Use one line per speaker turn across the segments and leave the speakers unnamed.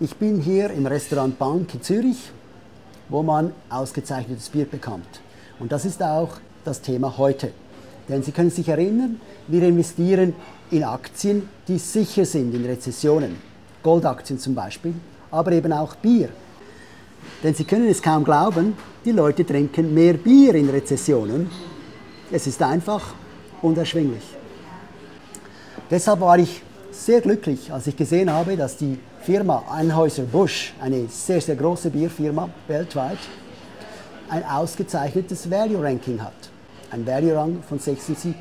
Ich bin hier im Restaurant Bank in Zürich, wo man ausgezeichnetes Bier bekommt. Und das ist auch das Thema heute. Denn Sie können sich erinnern, wir investieren in Aktien, die sicher sind in Rezessionen. Goldaktien zum Beispiel, aber eben auch Bier. Denn Sie können es kaum glauben, die Leute trinken mehr Bier in Rezessionen. Es ist einfach und erschwinglich. Deshalb war ich sehr glücklich, als ich gesehen habe, dass die Firma Anheuser-Busch, eine sehr, sehr große Bierfirma weltweit, ein ausgezeichnetes Value Ranking hat. Ein Value Rang von 76.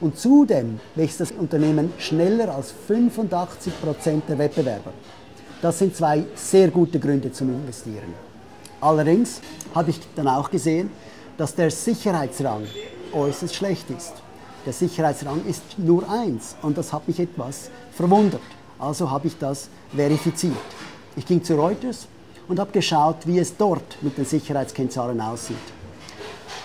Und zudem wächst das Unternehmen schneller als 85 Prozent der Wettbewerber. Das sind zwei sehr gute Gründe zum Investieren. Allerdings habe ich dann auch gesehen, dass der Sicherheitsrang äußerst schlecht ist. Der Sicherheitsrang ist nur eins und das hat mich etwas verwundert. Also habe ich das verifiziert. Ich ging zu Reuters und habe geschaut, wie es dort mit den Sicherheitskennzahlen aussieht.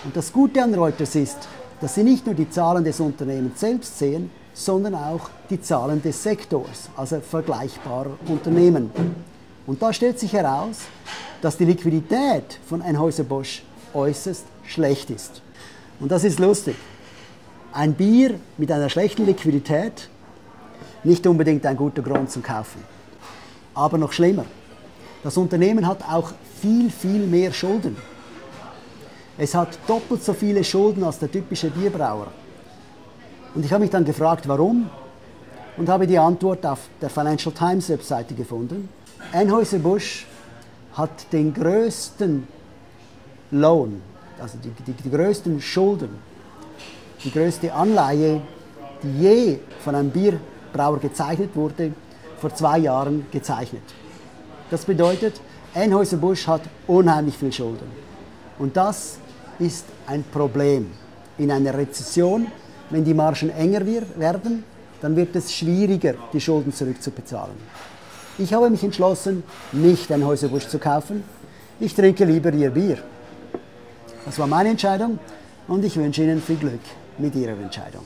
Und das Gute an Reuters ist, dass sie nicht nur die Zahlen des Unternehmens selbst sehen, sondern auch die Zahlen des Sektors, also vergleichbarer Unternehmen. Und da stellt sich heraus, dass die Liquidität von Anheuser-Busch äußerst schlecht ist. Und das ist lustig ein Bier mit einer schlechten Liquidität nicht unbedingt ein guter Grund zum Kaufen. Aber noch schlimmer, das Unternehmen hat auch viel, viel mehr Schulden. Es hat doppelt so viele Schulden als der typische Bierbrauer. Und ich habe mich dann gefragt, warum, und habe die Antwort auf der Financial Times Webseite gefunden. Anheuser-Busch hat den größten Loan, also die, die, die größten Schulden die größte Anleihe, die je von einem Bierbrauer gezeichnet wurde, vor zwei Jahren gezeichnet. Das bedeutet, Anheuser-Busch hat unheimlich viel Schulden. Und das ist ein Problem. In einer Rezession, wenn die Margen enger werden, dann wird es schwieriger, die Schulden zurückzubezahlen. Ich habe mich entschlossen, nicht Anheuser-Busch zu kaufen. Ich trinke lieber ihr Bier. Das war meine Entscheidung und ich wünsche Ihnen viel Glück mit ihrer Entscheidung.